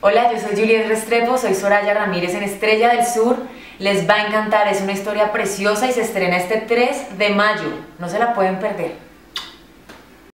Hola, yo soy Juliet Restrepo, soy Soraya Ramírez en Estrella del Sur. Les va a encantar, es una historia preciosa y se estrena este 3 de mayo. No se la pueden perder.